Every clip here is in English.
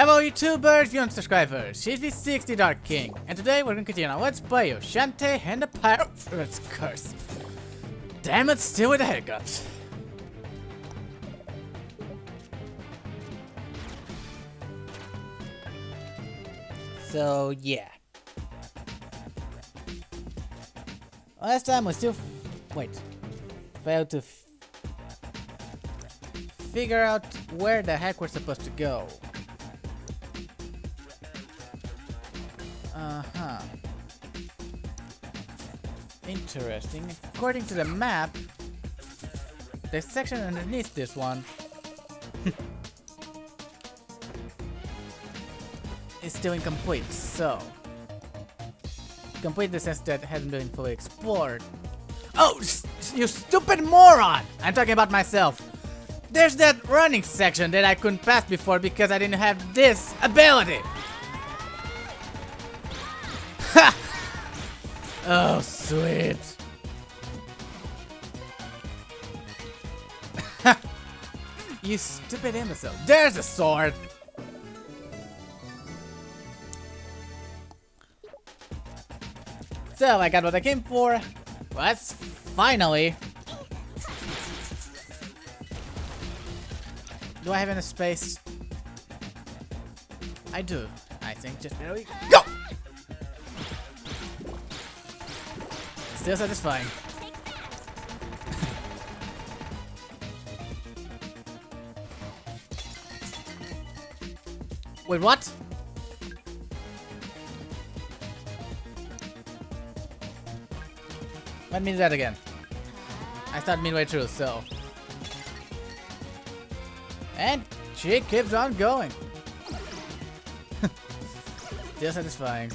Hello YouTubers, young subscribers, she's the 60 Dark King, and today we're gonna continue on Let's Play Oshante and the Pirate's Curse. Damn it, still with the hiccups. So, yeah. Last time we still... wait. Failed to figure out where the heck we're supposed to go. Uh-huh. Interesting. According to the map, the section underneath this one is still incomplete, so... Complete the sense that hasn't been fully explored. Oh, you stupid moron! I'm talking about myself. There's that running section that I couldn't pass before because I didn't have this ability. Oh, sweet. you stupid imbecile. There's a sword. So, I got what I came for. Let's finally Do I have any space? I do. I think just we go. Still satisfying. Wait, what? Let me do that again. I start midway through, so and she keeps on going. Still satisfying.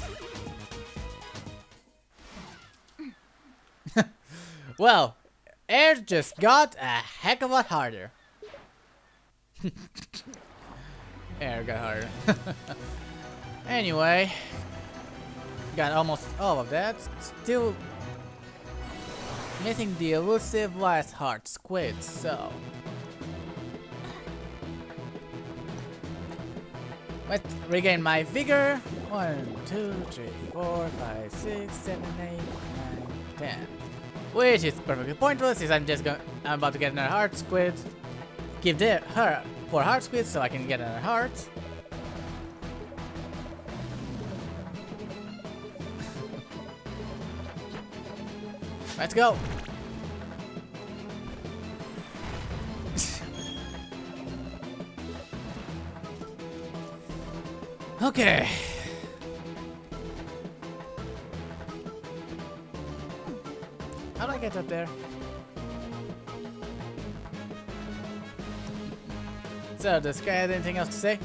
Well, air just got a heck of a lot harder. air got harder. anyway, got almost all of that. Still missing the elusive last heart squid, so Let's regain my vigor. One, two, three, four, five, six, seven, eight, nine, ten. Which is perfectly pointless since I'm just going I'm about to get another heart squid. Give the, her four heart squids so I can get another heart. Let's go. Okay. Get up there? So, does guy have anything else to say?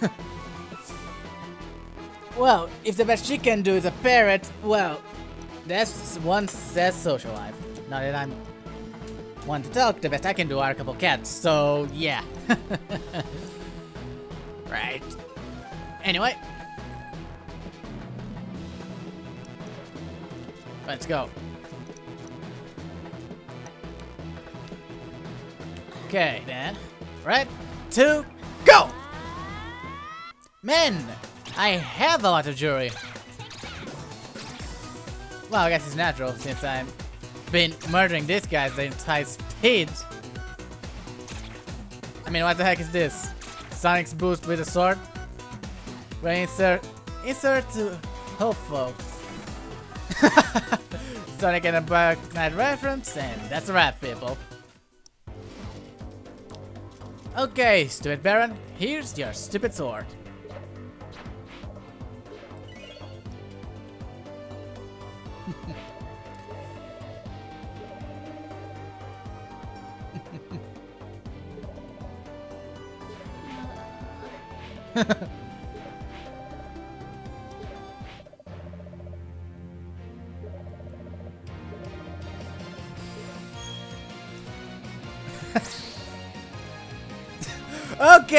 well, if the best she can do is a parrot, well, that's one says social life. Now that I'm one to talk, the best I can do are a couple cats, so yeah. right. Anyway. Let's go. Okay, then. Right, two, go! Men! I have a lot of jewelry. Well, I guess it's natural since I'm been murdering these guys the entire speed. I mean, what the heck is this? Sonic's boost with a sword? we insert, insert to hopeful. Sonic and a Dark Knight reference, and that's a wrap, people. Okay, stupid Baron, here's your stupid sword.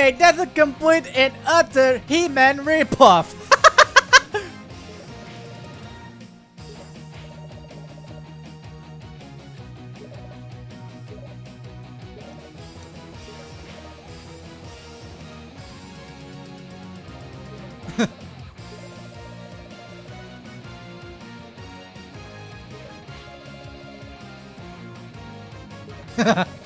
Okay, that's a complete and utter He-Man ripoff. Ha ha.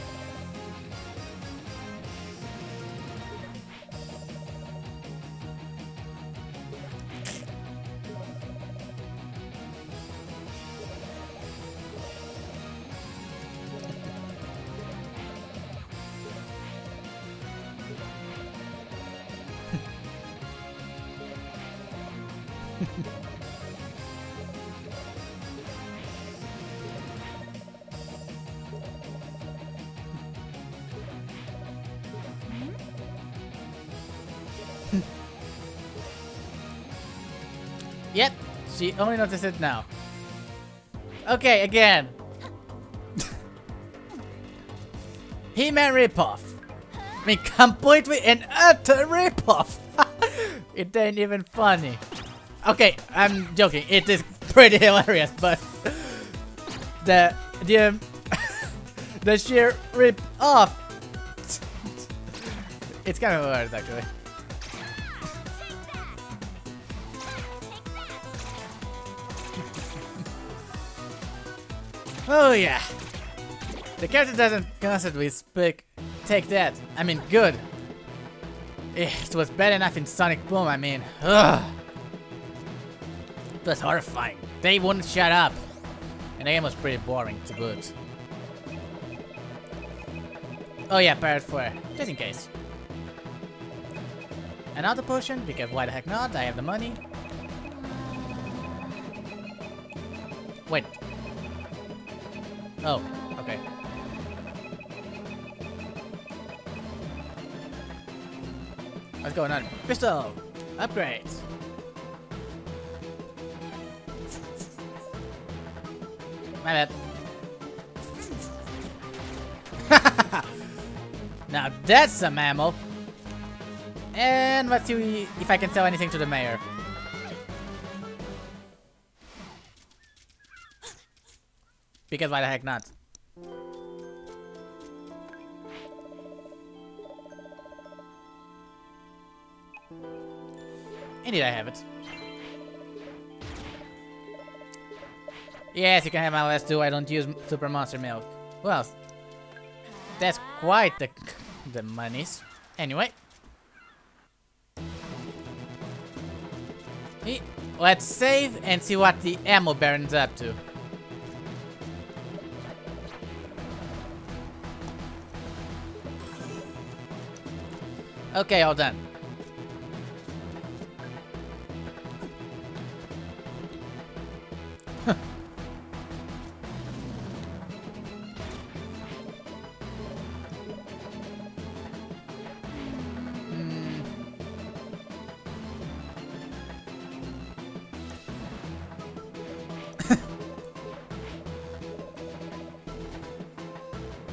She only noticed it now. Okay, again. He-Man ripoff. I mean, completely and utter ripoff. it ain't even funny. Okay, I'm joking. It is pretty hilarious, but the the um, the sheer rip off. it's kind of hilarious, actually. Oh yeah. The character doesn't constantly speak. Take that. I mean, good. Eh, it was bad enough in Sonic Boom, I mean. Ugh. It was horrifying. They wouldn't shut up. And the game was pretty boring to boot. Oh yeah, Parrot Flare. Just in case. Another potion, because why the heck not? I have the money. Wait, Oh, okay. What's going on? Crystal! Upgrades! My bad. now that's a ammo. And let's see if I can sell anything to the mayor. Because why the heck not? Indeed, I have it. Yes, you can have my last two. I don't use Super Monster Milk. Well, that's quite the the monies. Anyway. Let's save and see what the ammo baron's up to. Okay, all done. Hmm.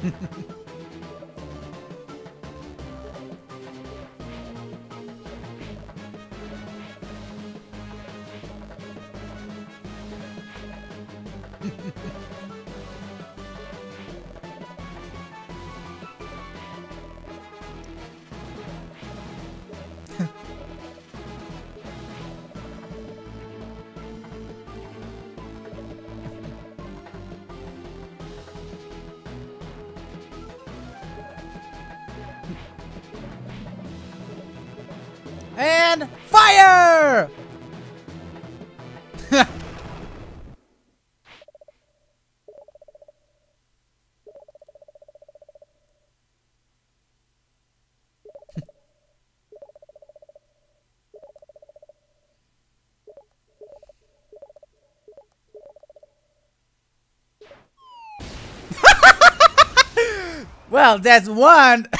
and well, that's one.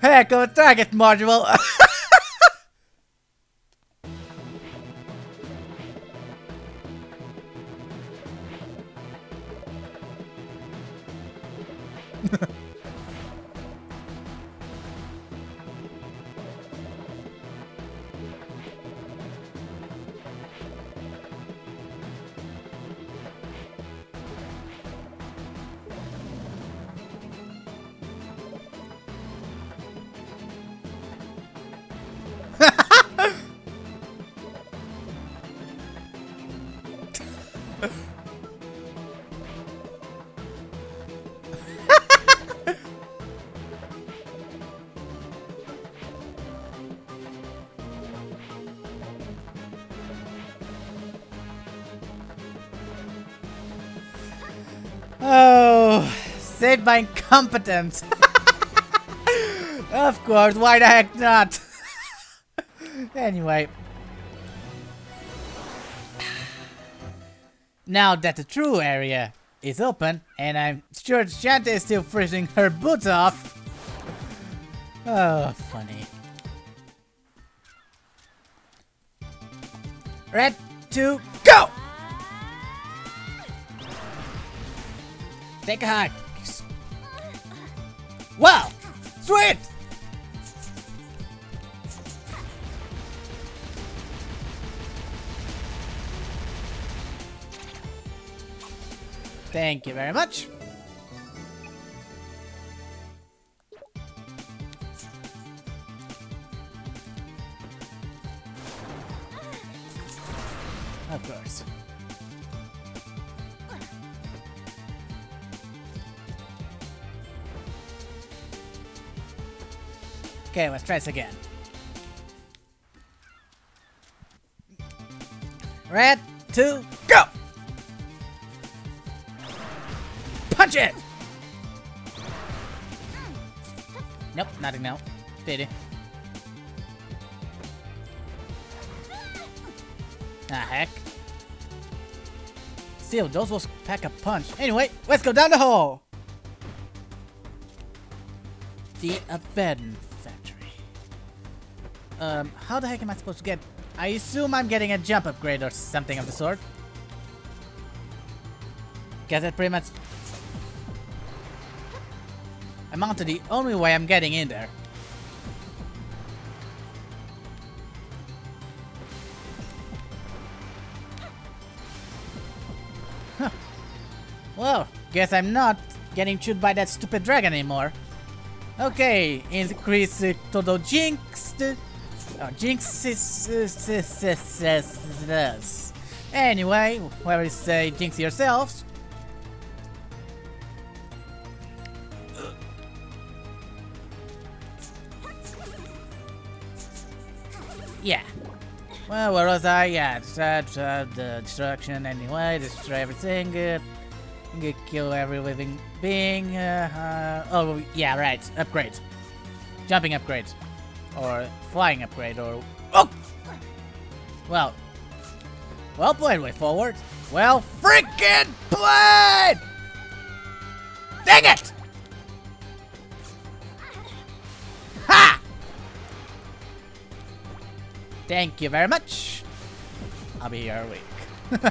Heck of a target module. saved by incompetence. of course, why the heck not? anyway. Now that the true area is open, and I'm sure Shantae is still freezing her boots off. Oh, funny. Red, two, go! Take a hug. Wow! Sweet! Thank you very much. Okay, let's try this again. Red, two, go! Punch it! Nope, nothing now. Pity. Ah, heck. Still, those will pack a punch. Anyway, let's go down the hole! The Factory. Um, how the heck am I supposed to get... I assume I'm getting a jump upgrade or something of the sort. Guess that pretty much amount to the only way I'm getting in there. Huh. Well, guess I'm not getting chewed by that stupid dragon anymore. Okay, increase uh, total jinx. Uh, jinx. Anyway, whoever say jinx yourselves. Yeah. Well, where was I? Yeah, destroy, destroy the destruction anyway, destroy everything, uh, kill every living being, uh, uh, oh, yeah, right, upgrade. Jumping upgrade. Or flying upgrade, or, oh! Well, well played, WayForward. Well freaking played! Dang it! Ha! Thank you very much. I'll be here a week.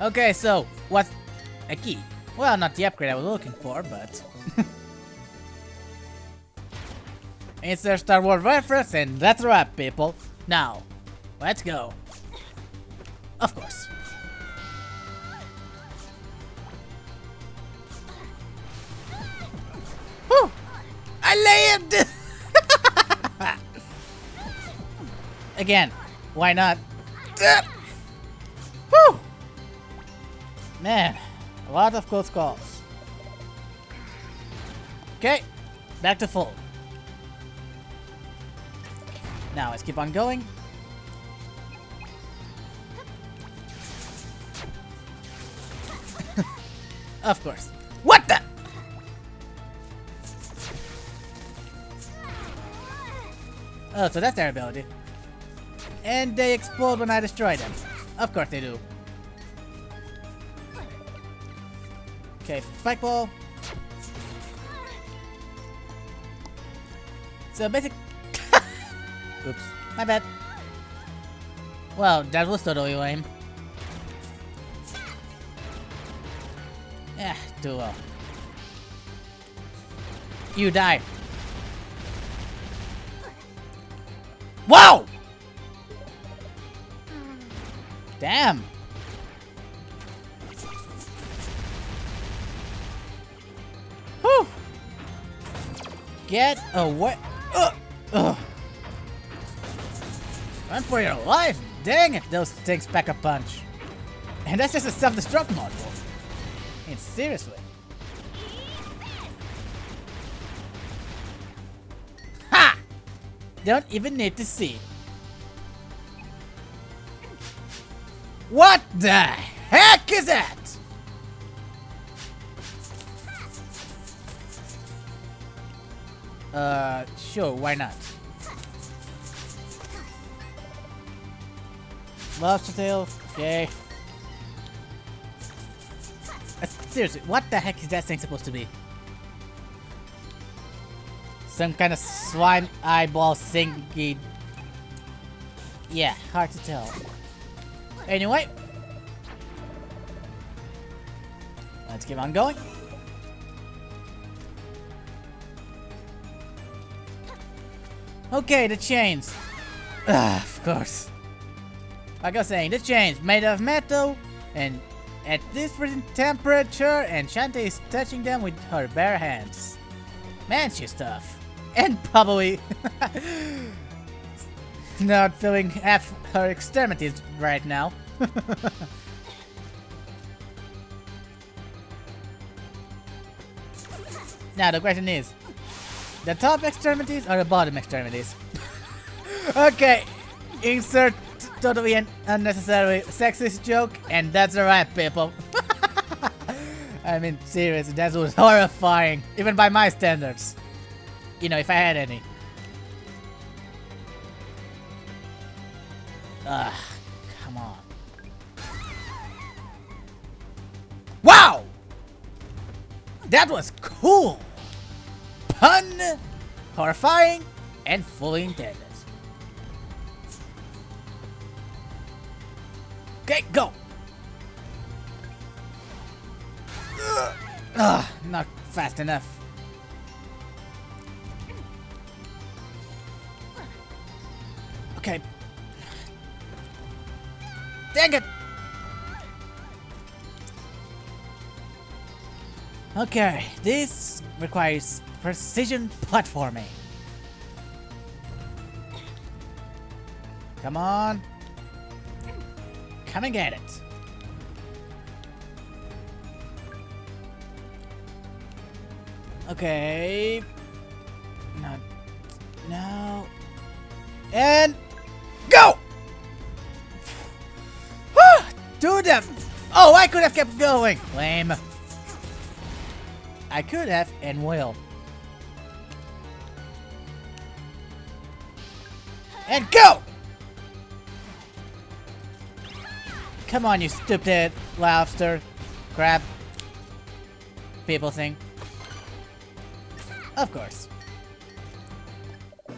okay, so what's a key? Well, not the upgrade I was looking for, but it's a Star Wars reference, and that's a wrap, people. Now, let's go. Of course. Whew! I lived! Again, why not? Whew! Man, a lot of close calls. Okay, back to full. Now let's keep on going. of course. What the? Oh, so that's their ability. And they explode when I destroy them. Of course they do. Okay, spike ball. So basic. Oops, my bad. Well, that was totally lame. Yeah, too well. You die. Wow! Damn. Get away. Ugh. Ugh. Run for your life. Dang it, those things pack a punch. And that's just a self-destruct module. And seriously. Ha! Don't even need to see. What the heck is that? Uh, sure, why not? Lobster tail, okay. Uh, seriously, what the heck is that thing supposed to be? Some kind of swine eyeball thingy. Yeah, hard to tell. Anyway. Let's keep on going. Okay, the chains. Ah, of course. Like I was saying, the chains made of metal and at different temperature and is touching them with her bare hands. Man, she's tough. And probably not feeling half her extremities right now. now the question is, the top extremities or the bottom extremities? okay, insert totally an unnecessary sexist joke, and that's a wrap, people. I mean, seriously, that was horrifying, even by my standards. You know, if I had any. Ugh, come on. Wow! That was cool! Pun, horrifying, and fully intended. Okay, go! Ugh, not fast enough. Okay. Dang it! Okay, this requires precision platforming. Come on. Come and get it. Okay. No. No. And go! Do them! Oh, I could have kept going! Lame. I could have and will. And go! Come on, you stupid lobster. Crab. People thing. Of course.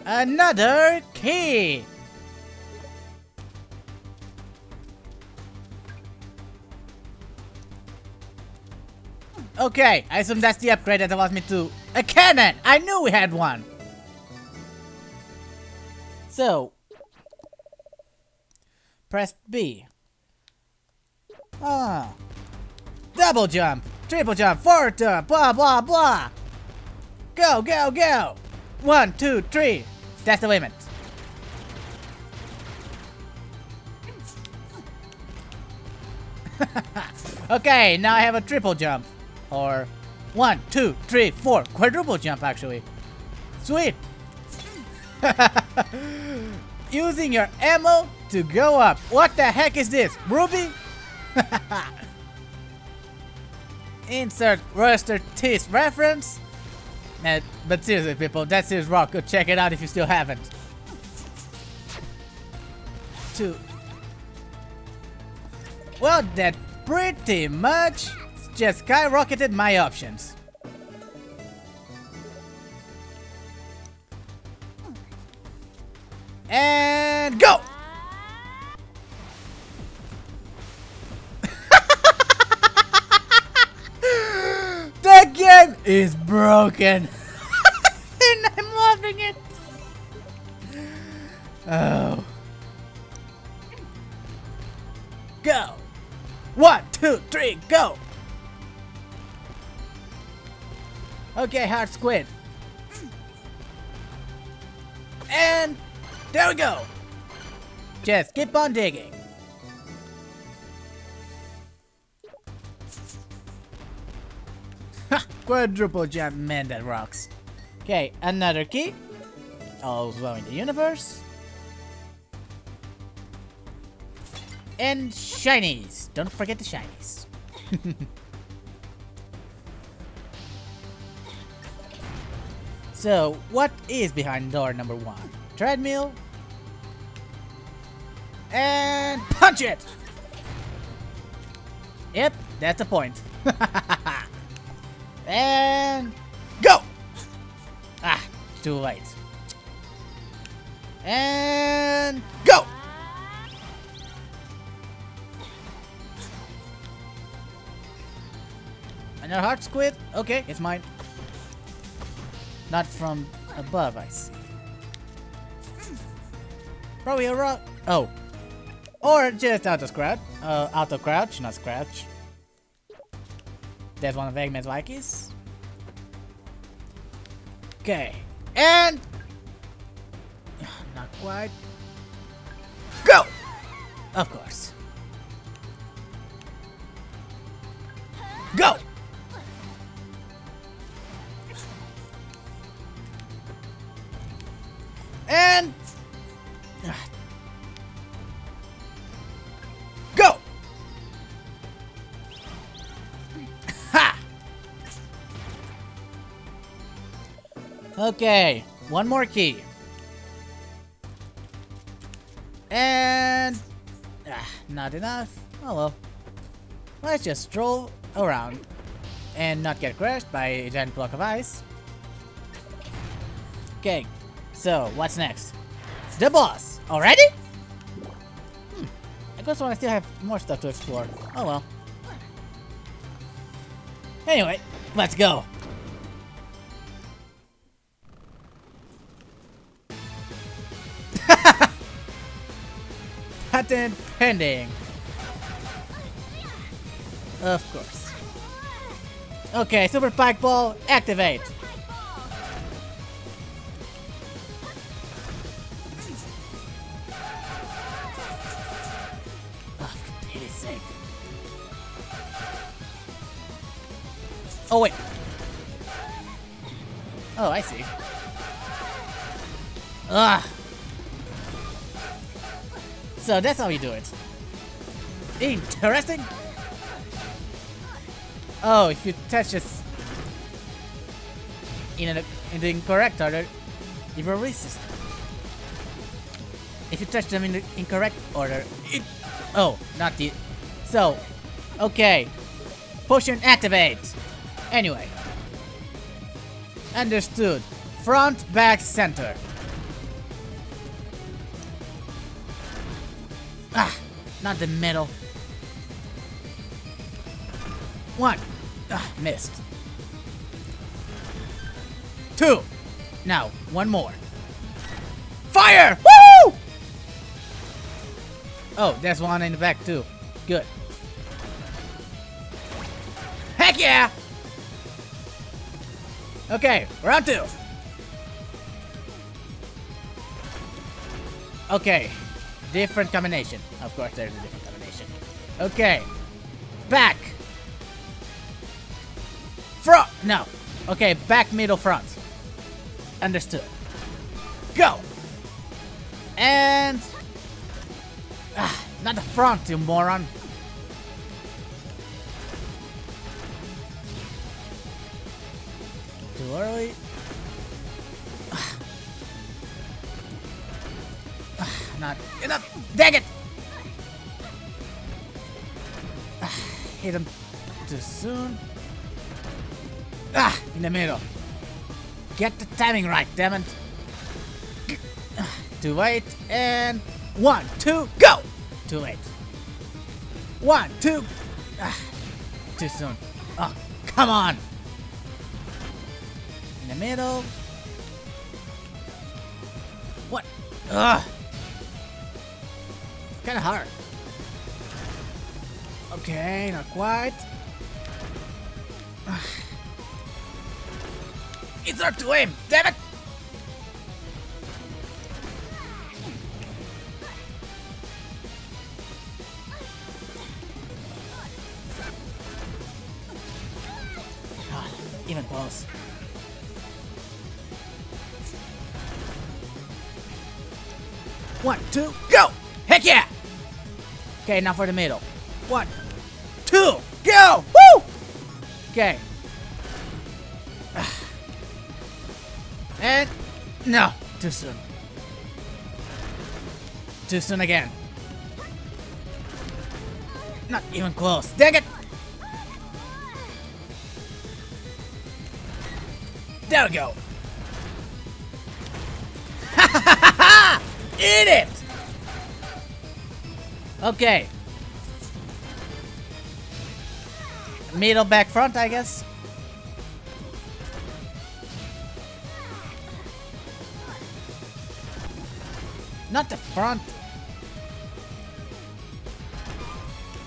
Another key! Okay, I assume that's the upgrade that allows me to... A cannon! I knew we had one! So... Press B. Ah. Double jump! Triple jump! Forward jump! Blah blah blah! Go, go, go! One, two, three! That's the limit. okay, now I have a triple jump. Or one, two, three, four. Quadruple jump, actually. Sweet. Using your ammo to go up. What the heck is this? Ruby? Insert Rooster Teeth reference. Uh, but seriously, people, that's his rock. Go check it out if you still haven't. Two. Well, that pretty much just skyrocketed my options. And go! the game is broken. and I'm loving it. Oh. Go. One, two, three, go. Okay, heart squid. And there we go. Just keep on digging. Ha! Quadruple jump, man, that rocks. Okay, another key. All's well in the universe. And shinies. Don't forget the shinies. so, what is behind door number one? Treadmill? And punch it! Yep, that's the point. and go! Ah, too late. And go! Another heart squid? Okay, it's mine. Not from above, I see. Probably a rock. Oh. Or just auto crouch. Uh, auto crouch, not scratch. That's one of Eggman's Vikings. Okay. And... Not quite. Go! Of course. Go! Okay, one more key. And... Ah, not enough. Oh well. Let's just stroll around and not get crushed by a giant block of ice. Okay, so what's next? The boss! Already? Hmm. I guess I still have more stuff to explore. Oh well. Anyway, let's go. Patent pending. Of course. Okay, Super Pike Ball, activate. Oh. Oh, wait. Oh, I see. Ah. So that's how you do it. Interesting. Oh, if you touch this in, an, in the incorrect order, it will resist. If you touch them in the incorrect order, it... Oh, not the... So, okay. Potion activate. Anyway. Understood. Front, back, center. Not the middle. One. Ah, missed. Two. Now, one more. Fire! Woo! Oh, there's one in the back too. Good. Heck yeah! Okay, round two. Okay, different combination. Of course, there's a different combination. Okay, back. Front. No. Okay, back, middle, front. Understood. Go. And ah, not the front, you moron. Too early. Not enough. Dang it! Ah, hit him too soon. Ah, in the middle. Get the timing right, damn it. Too late, and one, two, go! Too late. One, two, ah, too soon. Oh, come on! In the middle. What? Ugh. Kind of hard. Okay, not quite. It's hard to aim, damn it! God, even close. One, two, go! Okay, now for the middle. One, two, go! Woo! Okay. And no, too soon. Too soon again. Not even close. Dang it! There we go. Eat it! Okay. Middle back front, I guess. Not the front.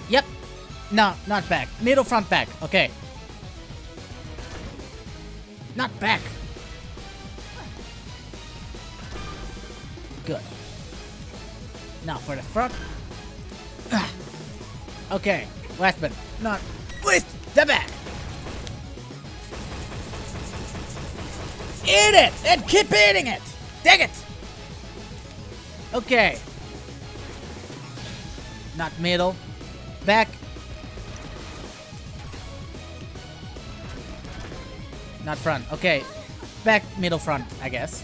Yep. No, not back. Middle, front, back. Okay. Not back. Good. Now for the front. Okay. Last but not least, the back. Eat it! And keep eating it! Dang it! Okay. Not middle. Back. Not front. Okay. Back, middle, front, I guess.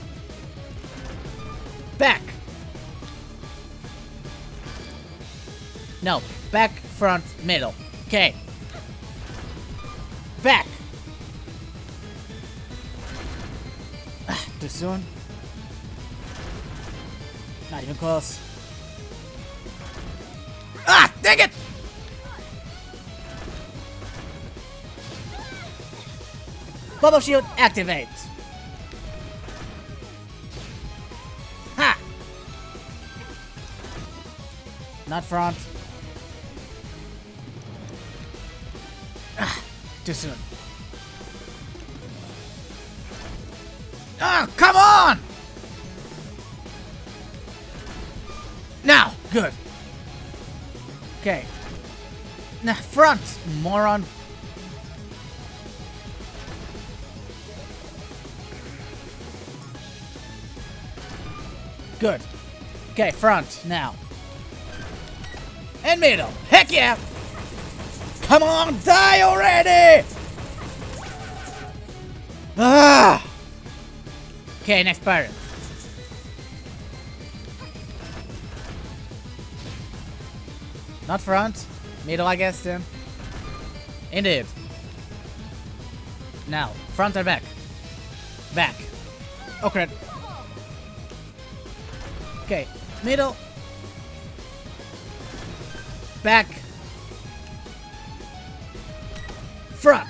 Back. No. Back, front, middle. Okay. Back. Ah, too soon. Not even close. Ah, dang it! Bubble shield activate. Ha! Not front. Too soon. Ah, come on! Now, good. Okay. Nah, front, moron. Good. Okay, front, now. And middle. Heck yeah! Come on, die already! Ah! Okay, next pirate. Not front. Middle, I guess, then. Indeed. Now, front or back? Back. Okay. Okay, middle. Back. Front.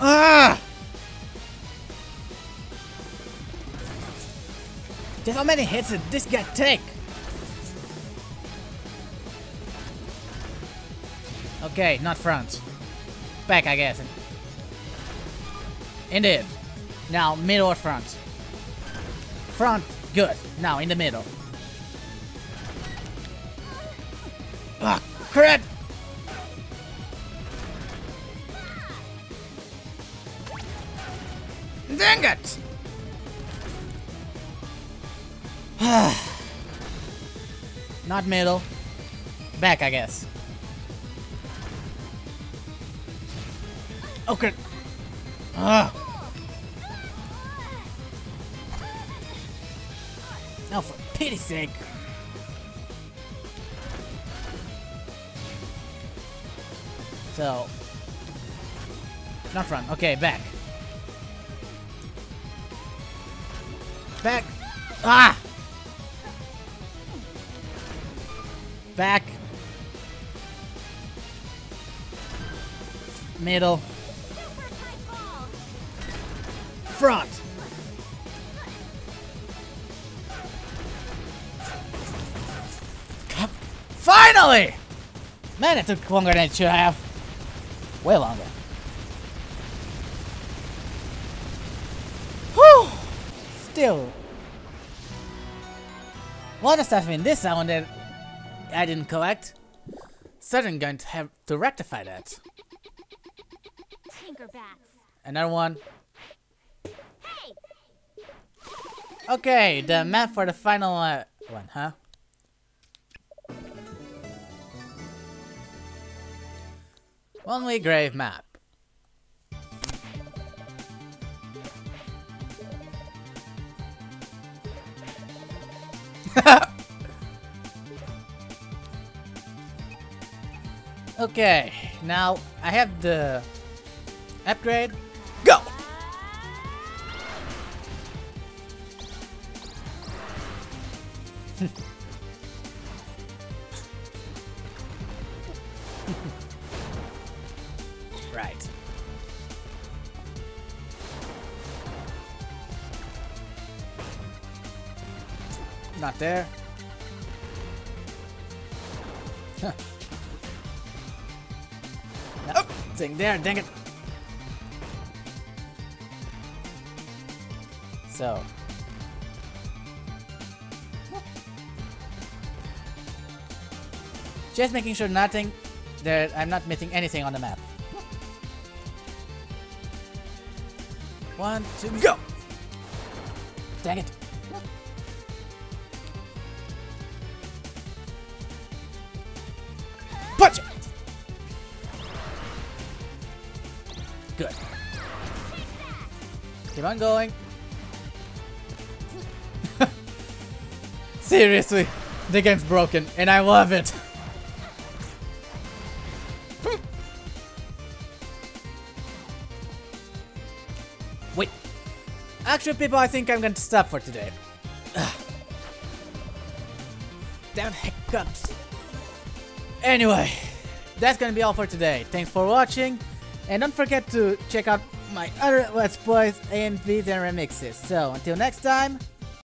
Ah! Just how many hits did this guy take? Okay, not front. Back, I guess. Indeed. Now, middle or front? Front, good. Now, in the middle. Crit! Dang it! Not middle. Back, I guess. Okay. Ah. Now, for pity's sake. So. Not front. Okay, back. Back. Ah! Back. Middle. Front. Finally! Man, it took longer than it should have. Way longer. Whew! Still. What does that mean? This sound that I didn't collect? Certainly going to have to rectify that. Another one. Okay, the map for the final uh, one, huh? One-way grave map. okay, now I have the upgrade. Go! Not there. Huh. Oh, thing there, dang it. So. Just making sure nothing, that I'm not missing anything on the map. One, two, go! Dang it! On going. Seriously, the game's broken and I love it. Wait. Actually, people, I think I'm going to stop for today. Damn hiccups. Anyway, that's gonna be all for today. Thanks for watching, and don't forget to check out my other Let's Plays, AMVs, and remixes. So, until next time,